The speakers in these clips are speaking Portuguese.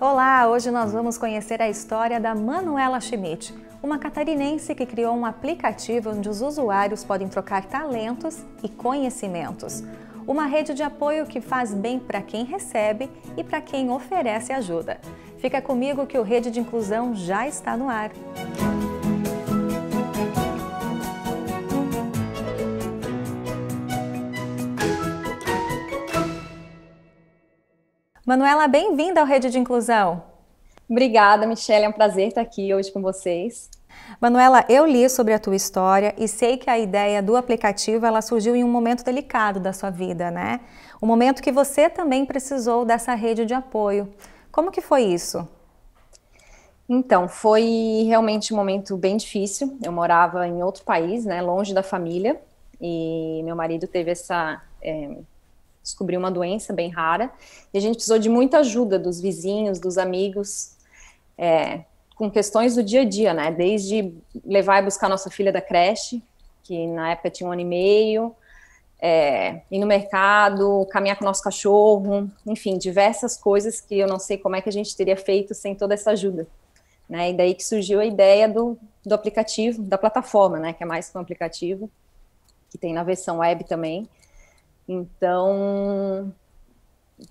Olá, hoje nós vamos conhecer a história da Manuela Schmidt, uma catarinense que criou um aplicativo onde os usuários podem trocar talentos e conhecimentos. Uma rede de apoio que faz bem para quem recebe e para quem oferece ajuda. Fica comigo que o Rede de Inclusão já está no ar. Manuela, bem-vinda ao Rede de Inclusão. Obrigada, Michelle. É um prazer estar aqui hoje com vocês. Manuela, eu li sobre a tua história e sei que a ideia do aplicativo ela surgiu em um momento delicado da sua vida, né? Um momento que você também precisou dessa rede de apoio. Como que foi isso? Então, foi realmente um momento bem difícil. Eu morava em outro país, né, longe da família, e meu marido teve essa é, descobriu uma doença bem rara, e a gente precisou de muita ajuda dos vizinhos, dos amigos, é, com questões do dia a dia, né? Desde levar e buscar nossa filha da creche, que na época tinha um ano e meio, é, ir no mercado, caminhar com o nosso cachorro, enfim, diversas coisas que eu não sei como é que a gente teria feito sem toda essa ajuda. Né? E daí que surgiu a ideia do, do aplicativo, da plataforma, né? Que é mais que um aplicativo, que tem na versão web também. Então,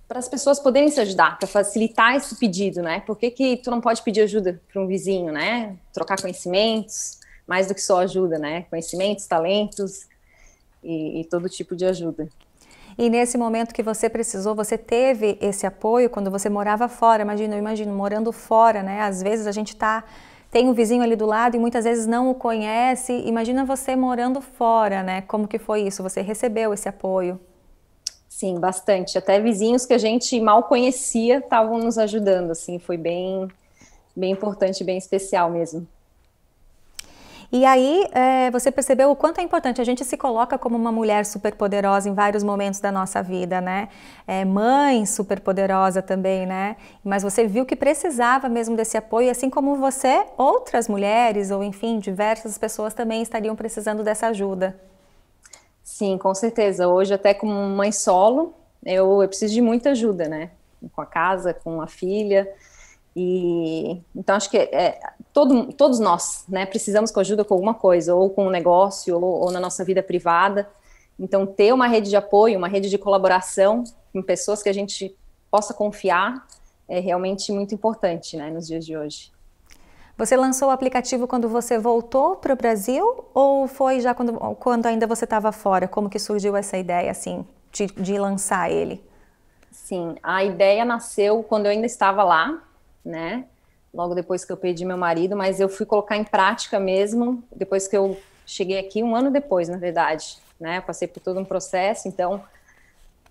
para as pessoas poderem se ajudar, para facilitar esse pedido, né? Por que, que tu não pode pedir ajuda para um vizinho, né? Trocar conhecimentos, mais do que só ajuda, né? Conhecimentos, talentos e, e todo tipo de ajuda. E nesse momento que você precisou, você teve esse apoio quando você morava fora? Imagina, eu imagino, morando fora, né? Às vezes a gente está tem um vizinho ali do lado e muitas vezes não o conhece. Imagina você morando fora, né? Como que foi isso? Você recebeu esse apoio? Sim, bastante. Até vizinhos que a gente mal conhecia estavam nos ajudando, assim, foi bem, bem importante, bem especial mesmo. E aí é, você percebeu o quanto é importante. A gente se coloca como uma mulher superpoderosa em vários momentos da nossa vida, né? É, mãe superpoderosa também, né? Mas você viu que precisava mesmo desse apoio, assim como você, outras mulheres, ou enfim, diversas pessoas também estariam precisando dessa ajuda. Sim, com certeza. Hoje, até como mãe solo, eu, eu preciso de muita ajuda, né? Com a casa, com a filha. E então acho que é, todo, todos nós, né, precisamos com ajuda com alguma coisa, ou com um negócio, ou, ou, na nossa vida privada. Então ter uma rede de apoio, uma rede de colaboração com pessoas que a gente possa confiar é realmente muito importante, né, nos dias de hoje. Você lançou o aplicativo quando você voltou para o Brasil ou foi já quando, quando ainda você estava fora? Como que surgiu essa ideia assim de, de, lançar ele? Sim, a ideia nasceu quando eu ainda estava lá, né? Logo depois que eu perdi meu marido, mas eu fui colocar em prática mesmo depois que eu cheguei aqui, um ano depois, na verdade, né? Eu passei por todo um processo, então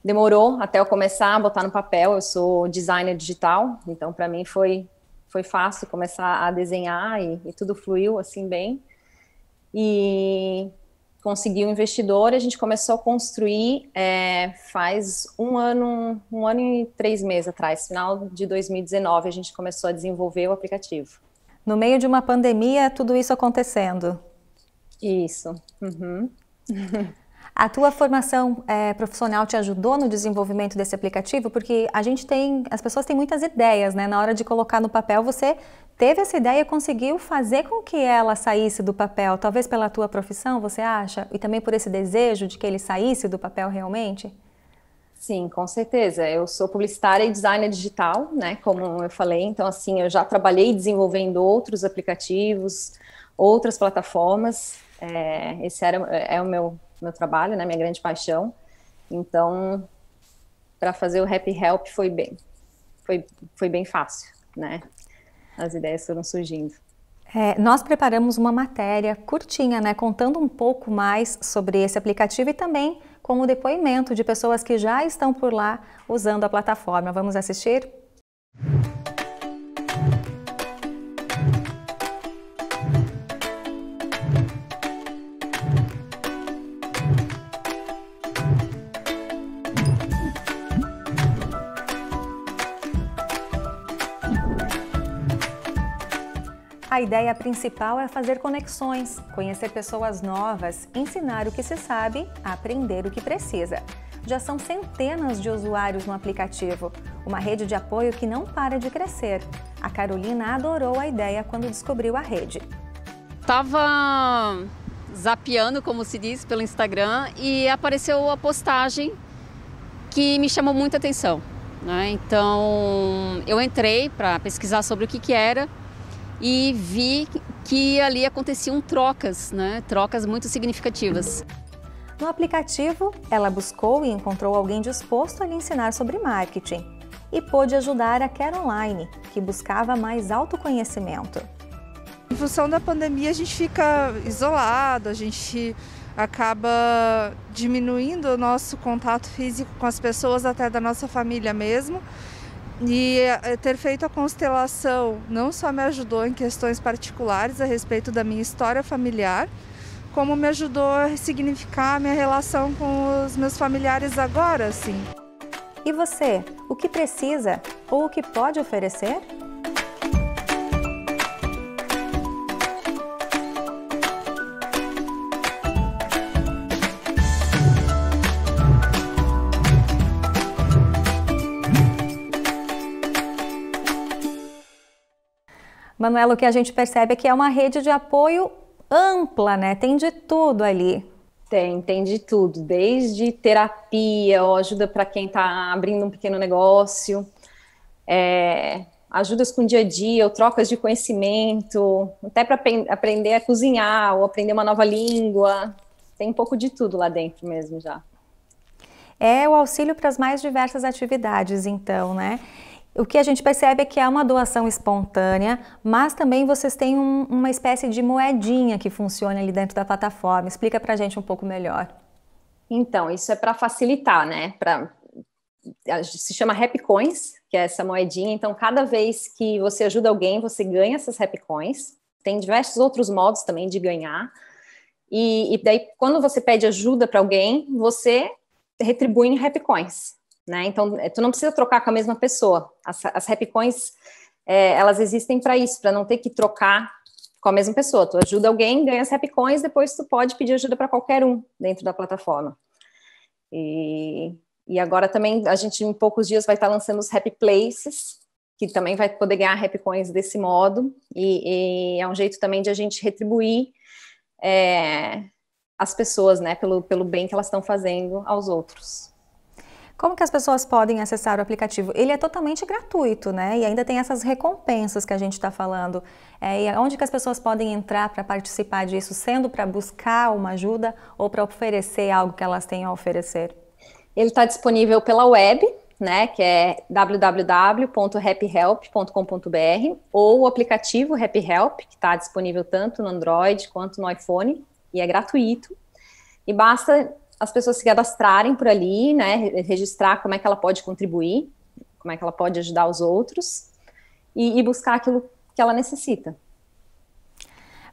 demorou até eu começar a botar no papel. Eu sou designer digital, então para mim foi foi fácil começar a desenhar e, e tudo fluiu assim bem. E consegui um investidor, a gente começou a construir é, faz um ano, um ano e três meses atrás, final de 2019, a gente começou a desenvolver o aplicativo. No meio de uma pandemia, tudo isso acontecendo. Isso. Uhum. A tua formação é, profissional te ajudou no desenvolvimento desse aplicativo? Porque a gente tem, as pessoas têm muitas ideias, né? Na hora de colocar no papel, você teve essa ideia e conseguiu fazer com que ela saísse do papel, talvez pela tua profissão, você acha? E também por esse desejo de que ele saísse do papel realmente? Sim, com certeza. Eu sou publicitária e designer digital, né? Como eu falei, então assim, eu já trabalhei desenvolvendo outros aplicativos, outras plataformas. É, esse era, é o meu meu trabalho, né, minha grande paixão. Então, para fazer o Happy Help foi bem, foi, foi bem fácil, né? As ideias foram surgindo. É, nós preparamos uma matéria curtinha, né, contando um pouco mais sobre esse aplicativo e também com o depoimento de pessoas que já estão por lá usando a plataforma. Vamos assistir? A ideia principal é fazer conexões, conhecer pessoas novas, ensinar o que se sabe, aprender o que precisa. Já são centenas de usuários no aplicativo. uma rede de apoio que não para de crescer. A Carolina adorou a ideia quando descobriu a rede. Tava zapeando, como se diz, pelo Instagram e apareceu a postagem que me chamou muita atenção. Né? Então eu entrei para pesquisar sobre o que, que era e vi que ali aconteciam trocas, né? trocas muito significativas. No aplicativo, ela buscou e encontrou alguém disposto a lhe ensinar sobre marketing e pôde ajudar a Care Online, que buscava mais autoconhecimento. Em função da pandemia, a gente fica isolado, a gente acaba diminuindo o nosso contato físico com as pessoas, até da nossa família mesmo. E eh, ter feito a constelação não só me ajudou em questões particulares a respeito da minha história familiar, como me ajudou a ressignificar a minha relação com os meus familiares agora, assim. E você, o que precisa ou o que pode oferecer? Manuela, o que a gente percebe é que é uma rede de apoio ampla, né? Tem de tudo ali. Tem, tem de tudo, desde terapia, ou ajuda para quem está abrindo um pequeno negócio, é, ajudas com o dia a dia, ou trocas de conhecimento, até para aprender a cozinhar, ou aprender uma nova língua. Tem um pouco de tudo lá dentro mesmo já. É o auxílio para as mais diversas atividades, então, né? O que a gente percebe é que é uma doação espontânea, mas também vocês têm um, uma espécie de moedinha que funciona ali dentro da plataforma. Explica para a gente um pouco melhor. Então, isso é para facilitar, né? Pra, se chama Happy Coins, que é essa moedinha. Então, cada vez que você ajuda alguém, você ganha essas Happy Coins. Tem diversos outros modos também de ganhar. E, e daí, quando você pede ajuda para alguém, você retribui em Happy Coins né? Então, é, tu não precisa trocar com a mesma pessoa. As, as Coins, é, elas existem para isso, para não ter que trocar com a mesma pessoa. Tu ajuda alguém, ganha as Coins, depois tu pode pedir ajuda para qualquer um dentro da plataforma. E, e agora também a gente em poucos dias vai estar lançando os Happy Places, que também vai poder ganhar Happy Coins desse modo, e, e é um jeito também de a gente retribuir é, as pessoas, né, pelo, pelo bem que elas estão fazendo aos outros. Como que as pessoas podem acessar o aplicativo? Ele é totalmente gratuito, né? E ainda tem essas recompensas que a gente está falando. É, e onde que as pessoas podem entrar para participar disso, sendo para buscar uma ajuda ou para oferecer algo que elas tenham a oferecer? Ele está disponível pela web, né, que é www.happyhelp.com.br ou o aplicativo Happy Help, que está disponível tanto no Android quanto no iPhone e é gratuito. E basta as pessoas se cadastrarem por ali, né, registrar como é que ela pode contribuir, como é que ela pode ajudar os outros e, e buscar aquilo que ela necessita.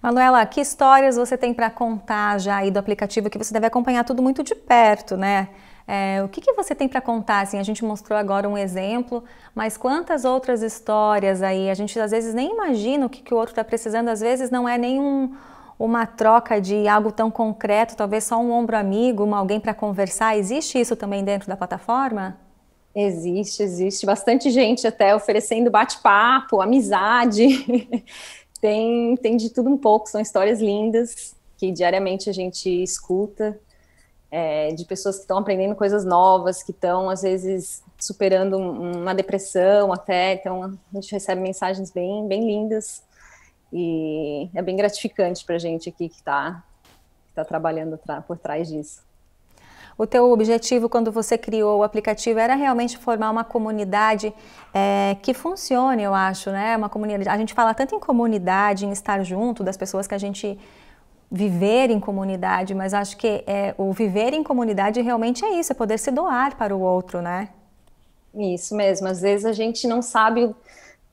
Manuela, que histórias você tem para contar já aí do aplicativo que você deve acompanhar tudo muito de perto, né? É, o que, que você tem para contar? Assim, a gente mostrou agora um exemplo, mas quantas outras histórias aí? A gente às vezes nem imagina o que, que o outro está precisando, às vezes não é nenhum uma troca de algo tão concreto, talvez só um ombro amigo, uma, alguém para conversar. Existe isso também dentro da plataforma? Existe, existe bastante gente até oferecendo bate-papo, amizade. tem, tem de tudo um pouco, são histórias lindas que diariamente a gente escuta, é, de pessoas que estão aprendendo coisas novas, que estão, às vezes, superando uma depressão até. Então, a gente recebe mensagens bem, bem lindas e é bem gratificante para a gente aqui que está tá trabalhando por trás disso. O teu objetivo quando você criou o aplicativo era realmente formar uma comunidade é, que funcione, eu acho, né? Uma comunidade. A gente fala tanto em comunidade, em estar junto das pessoas que a gente viver em comunidade, mas acho que é, o viver em comunidade realmente é isso, é poder se doar para o outro, né? Isso mesmo. Às vezes a gente não sabe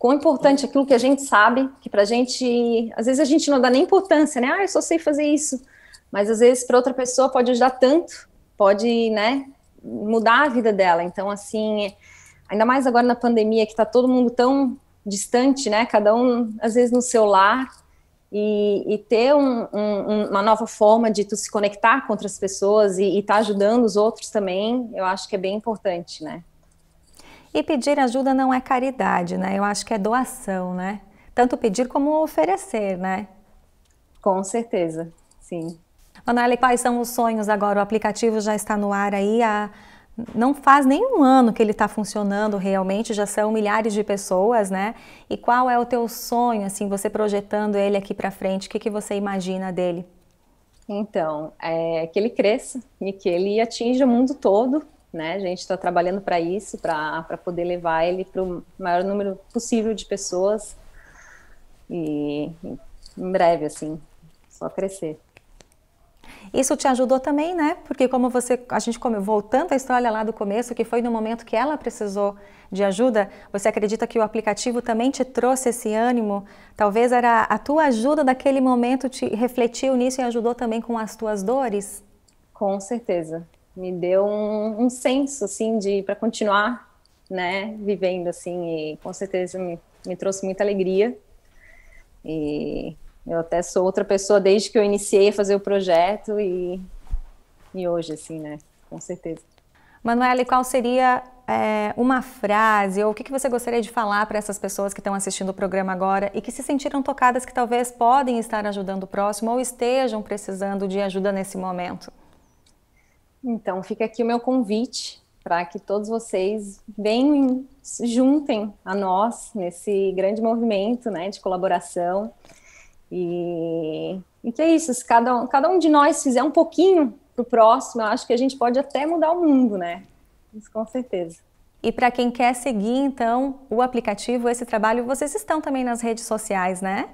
quão importante aquilo que a gente sabe, que para a gente, às vezes a gente não dá nem importância, né? Ah, eu só sei fazer isso. Mas às vezes para outra pessoa pode ajudar tanto, pode, né, mudar a vida dela. Então, assim, ainda mais agora na pandemia, que está todo mundo tão distante, né? Cada um, às vezes, no seu lar. E, e ter um, um, uma nova forma de tu se conectar com outras pessoas e estar tá ajudando os outros também, eu acho que é bem importante, né? E pedir ajuda não é caridade, né? Eu acho que é doação, né? Tanto pedir como oferecer, né? Com certeza, sim. Manuela, quais são os sonhos agora? O aplicativo já está no ar aí há não faz nenhum ano que ele está funcionando realmente, já são milhares de pessoas, né? E qual é o teu sonho, assim, você projetando ele aqui para frente? O que, que você imagina dele? Então, é que ele cresça e que ele atinja o mundo todo, né? A gente está trabalhando para isso, para poder levar ele para o maior número possível de pessoas e em breve, assim, só crescer. Isso te ajudou também, né? Porque como você, a gente voltando à história lá do começo, que foi no momento que ela precisou de ajuda, você acredita que o aplicativo também te trouxe esse ânimo? Talvez era a tua ajuda daquele momento te refletiu nisso e ajudou também com as tuas dores? Com certeza. Me deu um, um senso assim de para continuar, né, vivendo assim e com certeza me, me trouxe muita alegria. E eu até sou outra pessoa desde que eu iniciei a fazer o projeto e, e hoje, assim, né? Com certeza. Manuela, qual seria é, uma frase ou o que, que você gostaria de falar para essas pessoas que estão assistindo o programa agora e que se sentiram tocadas que talvez podem estar ajudando o próximo ou estejam precisando de ajuda nesse momento? Então, fica aqui o meu convite para que todos vocês venham, se juntem a nós nesse grande movimento né, de colaboração e, e que é isso, se cada, cada um de nós fizer um pouquinho para o próximo, eu acho que a gente pode até mudar o mundo, né? Isso com certeza. E para quem quer seguir, então, o aplicativo, esse trabalho, vocês estão também nas redes sociais, né?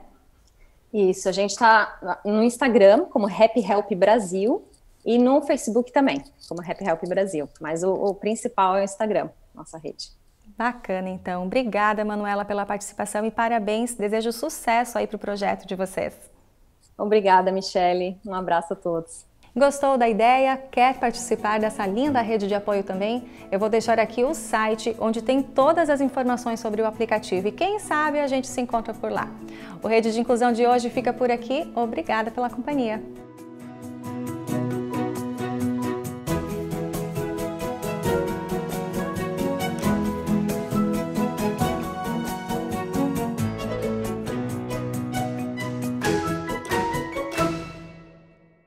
Isso, a gente está no Instagram como Happy Help Brasil e no Facebook também, como Happy Help Brasil. Mas o, o principal é o Instagram, nossa rede. Bacana, então. Obrigada, Manuela, pela participação e parabéns. Desejo sucesso aí para o projeto de vocês. Obrigada, Michele. Um abraço a todos. Gostou da ideia? Quer participar dessa linda rede de apoio também? Eu vou deixar aqui o site onde tem todas as informações sobre o aplicativo e quem sabe a gente se encontra por lá. O Rede de Inclusão de hoje fica por aqui. Obrigada pela companhia.